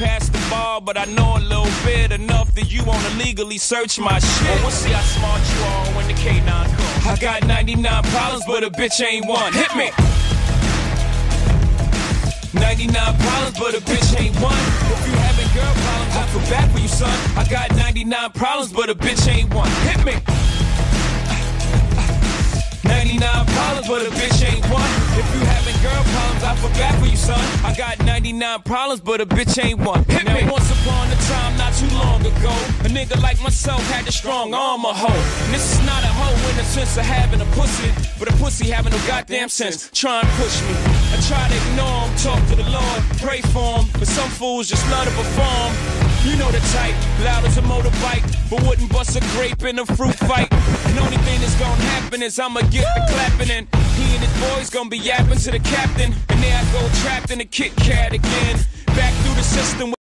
passed the bar, but I know a little bit enough that you wanna legally search my shit. Well, we'll see how smart you are when the K9 comes. I got 99 problems, but a bitch ain't one. Hit me. 99 problems, but a bitch ain't one. If you having girl problems, I feel bad for you, son. I got 99 problems, but a bitch ain't one. Hit me. Son. I got 99 problems, but a bitch ain't one. Hit now, me. Once upon a time, not too long ago, a nigga like myself had a strong arm, a hoe. And this is not a hoe in the sense of having a pussy, but a pussy having no goddamn sense. Try and push me. I try to ignore him, talk to the Lord, pray for him, but some fools just love to perform. You know the type, loud as a motorbike, but wouldn't bust a grape in a fruit fight. And only thing that's gonna happen is I'ma get the clapping and and his boys gonna be yapping to the captain. And there I go trapped in a Kit Kat again. Back through the system.